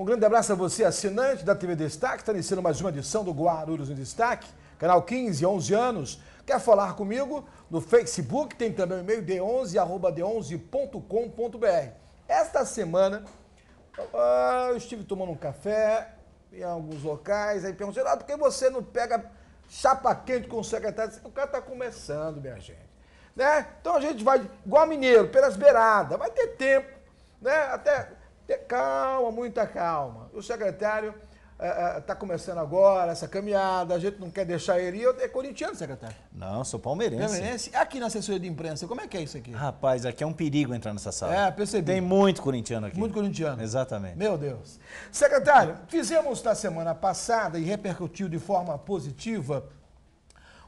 Um grande abraço a você, assinante da TV Destaque. Está iniciando mais uma edição do Guarulhos em Destaque, canal 15, 11 anos. Quer falar comigo? No Facebook tem também o e-mail d11, arroba d11.com.br. Esta semana ah, eu estive tomando um café em alguns locais, aí perguntei, ah, por que você não pega chapa quente com o secretário? O cara está começando, minha gente. Né? Então a gente vai, igual mineiro, pelas beiradas, vai ter tempo, né? Até ter calma, muita calma. O secretário está é, tá começando agora essa caminhada, a gente não quer deixar ele ir. É corintiano, secretário? Não, sou palmeirense. Palmeirense? Aqui na assessoria de imprensa, como é que é isso aqui? Rapaz, aqui é um perigo entrar nessa sala. É, percebi. Tem muito corintiano aqui. Muito corintiano. Exatamente. Meu Deus. Secretário, fizemos na semana passada e repercutiu de forma positiva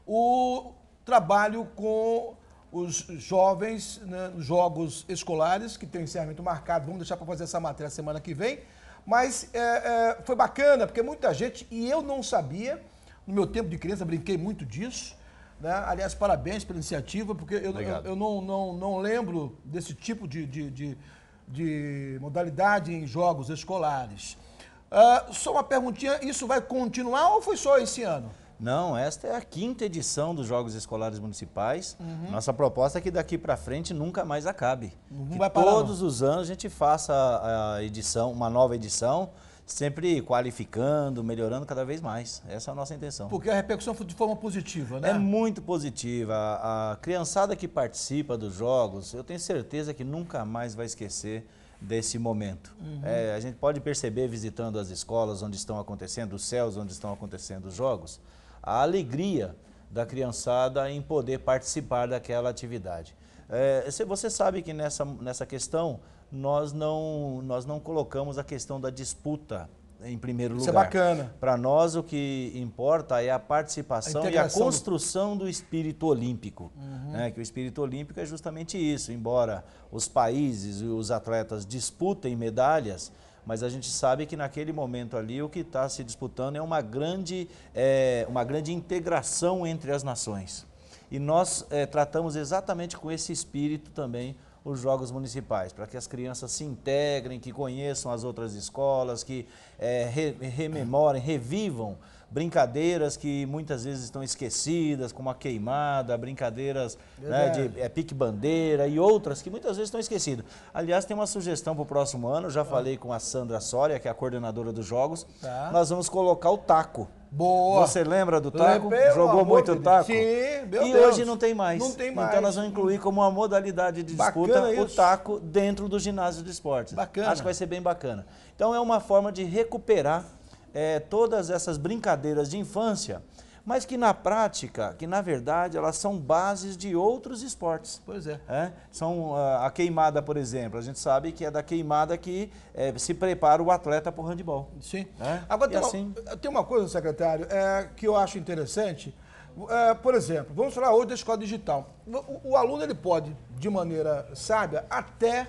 o trabalho com os jovens né, nos jogos escolares, que tem um encerramento marcado. Vamos deixar para fazer essa matéria semana que vem. Mas é, é, foi bacana, porque muita gente, e eu não sabia, no meu tempo de criança, brinquei muito disso. Né? Aliás, parabéns pela iniciativa, porque eu, eu, eu, não, não, não lembro desse tipo de, de, de, de modalidade em jogos escolares. Uh, só uma perguntinha, isso vai continuar ou foi só esse ano? Não, esta é a quinta edição dos Jogos Escolares Municipais. Uhum. Nossa proposta é que daqui para frente nunca mais acabe. Não que vai parar, todos não. os anos a gente faça a edição, uma nova edição, sempre qualificando, melhorando cada vez mais. Essa é a nossa intenção. Porque a repercussão foi de forma positiva, né? É muito positiva. A criançada que participa dos jogos, eu tenho certeza que nunca mais vai esquecer desse momento. Uhum. É, a gente pode perceber visitando as escolas onde estão acontecendo, os céus onde estão acontecendo os jogos, a alegria da criançada em poder participar daquela atividade. É, você sabe que nessa, nessa questão nós não, nós não colocamos a questão da disputa em primeiro lugar. Isso é bacana. Para nós o que importa é a participação a e a construção do... do espírito olímpico. Uhum. Né? Que o espírito olímpico é justamente isso. Embora os países e os atletas disputem medalhas, mas a gente sabe que naquele momento ali o que está se disputando é uma grande, é, uma grande integração entre as nações. E nós é, tratamos exatamente com esse espírito também os jogos municipais, para que as crianças se integrem, que conheçam as outras escolas, que é, re, rememorem, revivam brincadeiras que muitas vezes estão esquecidas, como a queimada, brincadeiras né, de é, pique-bandeira e outras que muitas vezes estão esquecidas. Aliás, tem uma sugestão para o próximo ano, já falei com a Sandra Soria, que é a coordenadora dos jogos, tá. nós vamos colocar o taco. Boa. Você lembra do taco? Jogou muito taco? Sim, meu E Deus. hoje não tem mais. Não tem mais. Então nós vamos incluir como uma modalidade de disputa o taco dentro do ginásio de esportes. Bacana. Acho que vai ser bem bacana. Então é uma forma de recuperar é, todas essas brincadeiras de infância, mas que na prática, que na verdade elas são bases de outros esportes. Pois é. é? São a, a queimada, por exemplo, a gente sabe que é da queimada que é, se prepara o atleta para o handebol. Sim. É? Agora tem, assim... uma, tem uma coisa, secretário, é, que eu acho interessante. É, por exemplo, vamos falar hoje da escola digital. O, o, aluno ele pode, de maneira sábia, até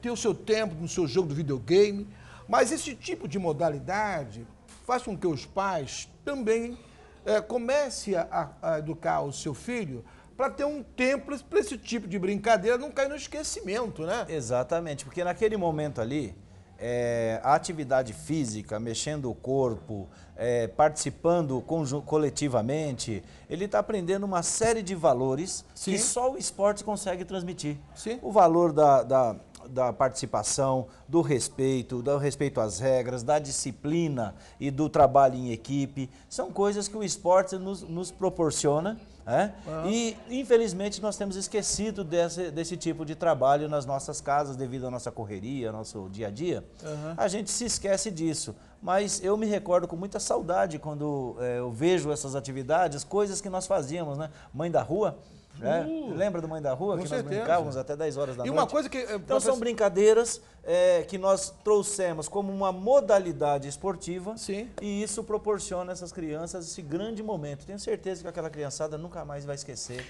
ter o seu tempo no seu jogo do videogame, mas esse tipo de modalidade faz com que os pais também é, comecem a, a, educar o seu filho para ter um tempo para esse tipo de brincadeira não cair no esquecimento, né? Exatamente, porque naquele momento ali, é, a atividade física, mexendo o corpo, é, participando coletivamente, ele está aprendendo uma série de valores Sim. que só o esporte consegue transmitir. Sim. O valor da, da da participação, do respeito, do respeito às regras, da disciplina e do trabalho em equipe. São coisas que o esporte nos, nos proporciona. É? Uhum. E, infelizmente, nós temos esquecido desse, desse tipo de trabalho nas nossas casas devido à nossa correria, ao nosso dia a dia. Uhum. A gente se esquece disso. Mas eu me recordo com muita saudade quando é, eu vejo essas atividades, coisas que nós fazíamos, né? Mãe da Rua, é? Lembra do Mãe da Rua? Que certeza. nós brincávamos até 10 horas da e noite. E uma coisa que... Eh, então são brincadeiras é, que nós trouxemos como uma modalidade esportiva. Sim. E isso proporciona a essas crianças esse grande momento. Tenho certeza que aquela criançada nunca mais vai esquecer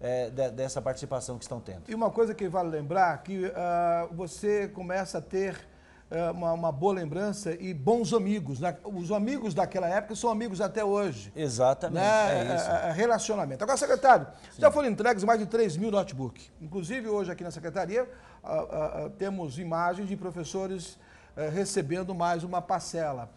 é, de, dessa participação que estão tendo. E uma coisa que vale lembrar, que uh, você começa a ter uma, uma, boa lembrança e bons amigos. Né? Os amigos daquela época são amigos até hoje. Exatamente. Né? É isso. É, é, relacionamento. Agora, secretário, Sim. já foram entregues mais de 3 mil notebooks. Inclusive, hoje aqui na secretaria, temos imagens de professores eh, recebendo mais uma parcela.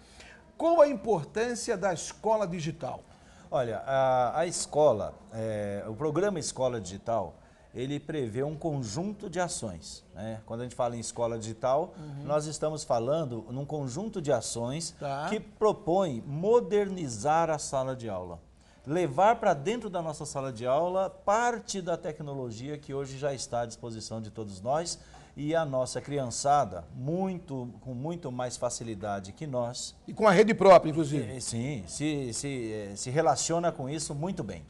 Qual a importância da escola digital? Olha, a, a escola, é, o programa Escola Digital, ele prevê um conjunto de ações. Né? Quando a gente fala em escola digital, uhum. nós estamos falando num conjunto de ações tá. que propõe modernizar a sala de aula. Levar para dentro da nossa sala de aula parte da tecnologia que hoje já está à disposição de todos nós e a nossa criançada, muito, com muito mais facilidade que nós. E com a rede própria, inclusive. Sim, se, se, eh, se relaciona com isso muito bem.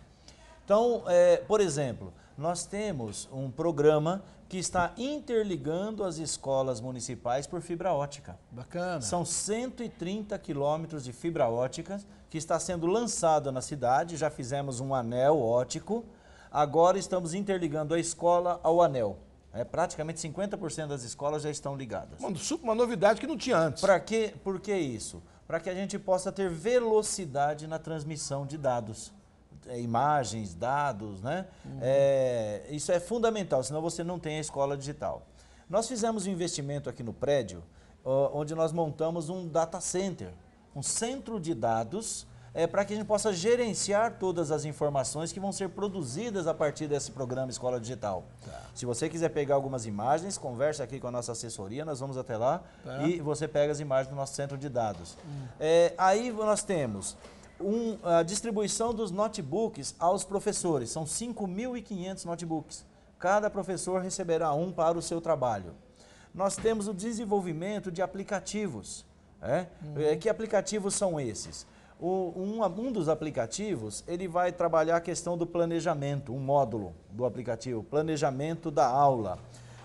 Então, é, por exemplo, nós temos um programa que está interligando as escolas municipais por fibra ótica. Bacana. São 130 quilômetros de fibra ótica que está sendo lançado na cidade. Já fizemos um anel ótico. Agora estamos interligando a escola ao anel. É, praticamente 50% das escolas já estão ligadas. Uma, uma novidade que não tinha antes. Para que, por que isso? Para que a gente possa ter velocidade na transmissão de dados. É, imagens, dados, né? Uhum. É, isso é fundamental, senão você não tem a escola digital. Nós fizemos um investimento aqui no prédio, onde nós montamos um data center, um centro de dados é, para que a gente possa gerenciar todas as informações que vão ser produzidas a partir desse programa Escola Digital. Tá. Se você quiser pegar algumas imagens, converse aqui com a nossa assessoria, nós vamos até lá tá. e você pega as imagens do nosso centro de dados. Hum. É, aí nós temos um, a distribuição dos notebooks aos professores, são 5.500 notebooks. Cada professor receberá um para o seu trabalho. Nós temos o desenvolvimento de aplicativos. É? Uhum. Que aplicativos são esses? O, um, um dos aplicativos, ele vai trabalhar a questão do planejamento, um módulo do aplicativo, planejamento da aula.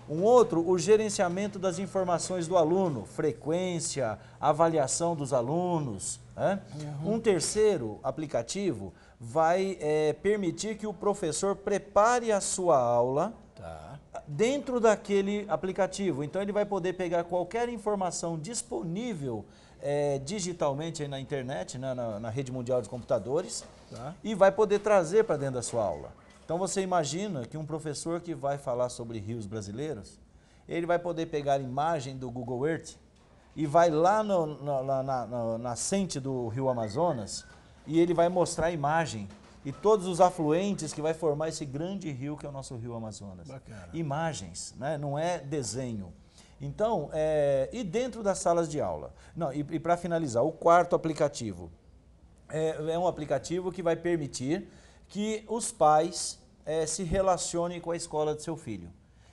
Um outro, o gerenciamento das informações do aluno, frequência, avaliação dos alunos. Né? Uhum. Um terceiro aplicativo vai é, permitir que o professor prepare a sua aula tá. dentro daquele aplicativo. Então ele vai poder pegar qualquer informação disponível é, digitalmente na internet, né, na, na, rede mundial de computadores, tá. e vai poder trazer para dentro da sua aula. Então você imagina que um professor que vai falar sobre rios brasileiros, ele vai poder pegar a imagem do Google Earth e vai lá no, no, na, na nascente do rio Amazonas e ele vai mostrar a imagem e todos os afluentes que vai formar esse grande rio que é o nosso rio Amazonas. Bacana. Imagens, né? não é desenho. Então, é, e dentro das salas de aula? Não, e, e para finalizar, o quarto aplicativo. É, é, um aplicativo que vai permitir que os pais é, se relacionem com a escola do seu filho.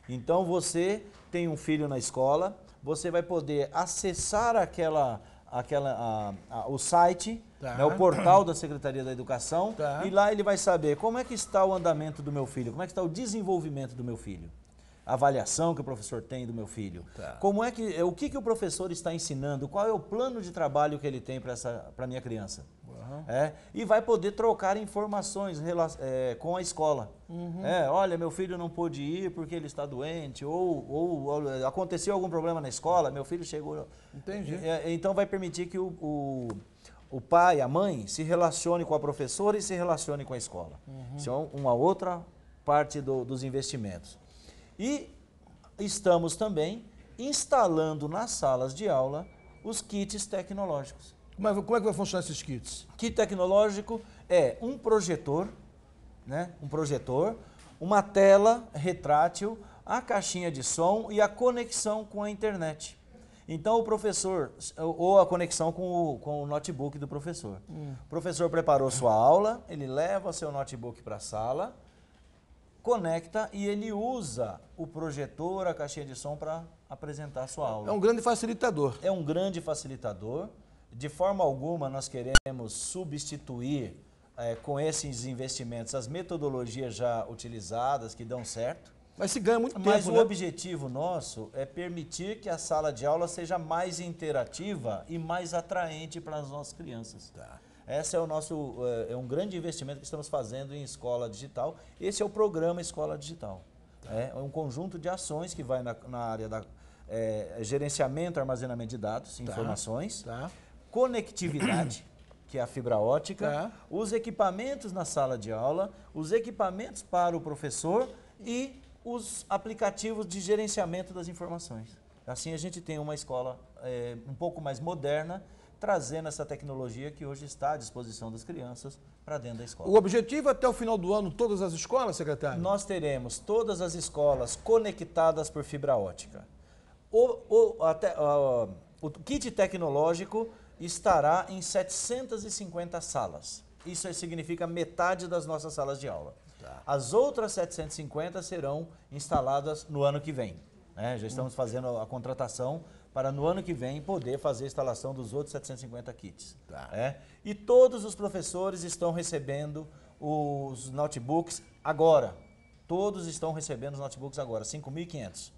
Então, você tem um filho na escola, você vai poder acessar aquela, aquela, a, a, o site, tá. né, o portal da Secretaria da Educação, tá. e lá ele vai saber como é que está o andamento do meu filho, como é que está o desenvolvimento do meu filho avaliação que o professor tem do meu filho. Tá. Como é que, o que, que o professor está ensinando? Qual é o plano de trabalho que ele tem para a minha criança? Uhum. É, e vai poder trocar informações é, com a escola. Uhum. É, olha, meu filho não pôde ir porque ele está doente, ou, ou, ou aconteceu algum problema na escola, meu filho chegou. Entendi. É, então vai permitir que o, o, o, pai, a mãe, se relacione com a professora e se relacione com a escola. Uhum. Isso é uma outra parte do, dos investimentos. E estamos também instalando nas salas de aula os kits tecnológicos. Mas como é que vai funcionar esses kits? Kit tecnológico é um projetor, né? um projetor, uma tela retrátil, a caixinha de som e a conexão com a internet. Então o professor, ou a conexão com o, com o notebook do professor. Hum. O professor preparou sua aula, ele leva seu notebook para a sala, conecta e ele usa o projetor, a caixinha de som para apresentar a sua aula. É um grande facilitador. É um grande facilitador. De forma alguma nós queremos substituir é, com esses investimentos as metodologias já utilizadas que dão certo. Mas se ganha muito tempo, Mas o né? objetivo nosso é permitir que a sala de aula seja mais interativa e mais atraente para as nossas crianças. Tá. Esse é o nosso é, é um grande investimento que estamos fazendo em escola digital. Esse é o programa Escola Digital. Tá. É um conjunto de ações que vai na, na área da é, gerenciamento, armazenamento de dados, tá. informações, tá. conectividade, que é a fibra ótica, tá. os equipamentos na sala de aula, os equipamentos para o professor e os aplicativos de gerenciamento das informações. Assim a gente tem uma escola é, um pouco mais moderna, trazendo essa tecnologia que hoje está à disposição das crianças para dentro da escola. O objetivo é até o final do ano, todas as escolas, secretário? Nós teremos todas as escolas conectadas por fibra ótica. O, o, até, uh, o kit tecnológico estará em 750 salas. Isso significa metade das nossas salas de aula. Tá. As outras 750 serão instaladas no ano que vem. Né? Já estamos fazendo a contratação para no ano que vem poder fazer a instalação dos outros 750 kits. Tá. É? E todos os professores estão recebendo os notebooks agora. Todos estão recebendo os notebooks agora, 5.500.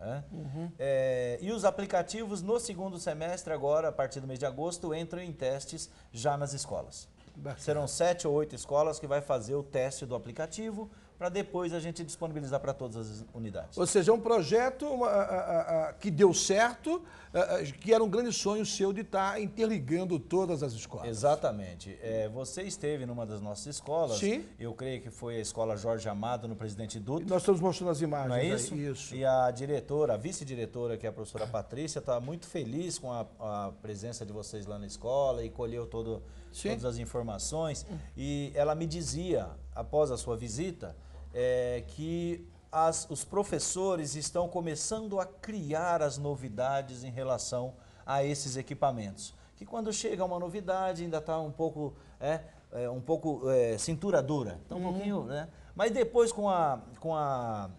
É? Uhum. É, e os aplicativos no segundo semestre, agora, a partir do mês de agosto, entram em testes já nas escolas. Bacana. Serão sete ou oito escolas que vai fazer o teste do aplicativo para depois a gente disponibilizar para todas as unidades. Ou seja, é um projeto uma, a, a, que deu certo, a, que era um grande sonho seu de estar tá interligando todas as escolas. Exatamente. É, você esteve numa das nossas escolas. Sim. Eu creio que foi a escola Jorge Amado, no Presidente Dutra. Nós estamos mostrando as imagens. Não é isso? Aí, isso. E a diretora, a vice-diretora, que é a professora Patrícia, está muito feliz com a, presença de vocês lá na escola e colheu todo, todas as informações. E ela me dizia, após a sua visita, é, que as, os professores estão começando a criar as novidades em relação a esses equipamentos. Que quando chega uma novidade ainda está um pouco, é, é um pouco é, cintura dura, então um uhum. pouquinho, né? Mas depois com a, com a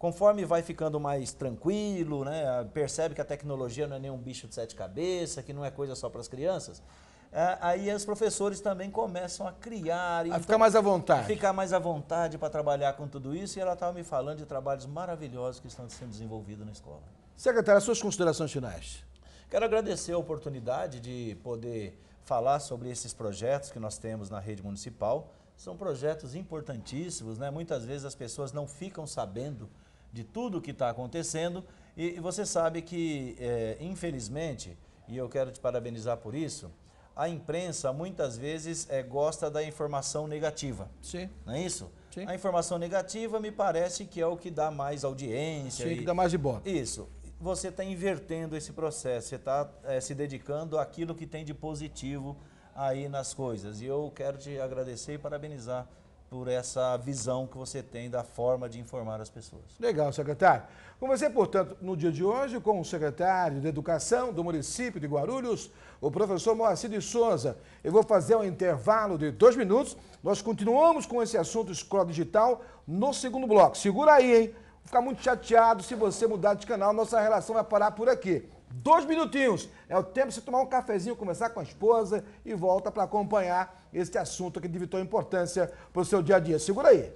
conforme vai ficando mais tranquilo, né, percebe que a tecnologia não é nenhum bicho de sete cabeças, que não é coisa só para as crianças, aí os professores também começam a criar. A então, ficar mais à vontade. Ficar mais à vontade para trabalhar com tudo isso. E ela estava me falando de trabalhos maravilhosos que estão sendo desenvolvidos na escola. Secretário, as suas considerações finais. Quero agradecer a oportunidade de poder falar sobre esses projetos que nós temos na rede municipal. São projetos importantíssimos, né? Muitas vezes as pessoas não ficam sabendo de tudo o que está acontecendo e, e, você sabe que, é, infelizmente, e eu quero te parabenizar por isso, a imprensa muitas vezes é, gosta da informação negativa. Sim. Não é isso? Sim. A informação negativa me parece que é o que dá mais audiência. Sim, e... que dá mais de boa. Isso. Você está invertendo esse processo, você está é, se dedicando àquilo que tem de positivo aí nas coisas. E eu quero te agradecer e parabenizar por essa visão que você tem da forma de informar as pessoas. Legal, secretário. Conversei, portanto, no dia de hoje com o secretário de Educação do município de Guarulhos, o professor Moacir de Souza. Eu vou fazer um intervalo de dois minutos. Nós continuamos com esse assunto escola digital no segundo bloco. Segura aí, hein? Vou ficar muito chateado se você mudar de canal. Nossa relação vai parar por aqui. Dois minutinhos. É o tempo de você tomar um cafezinho, conversar com a esposa e volta para acompanhar esse assunto aqui de vital importância para o seu dia a dia. Segura aí.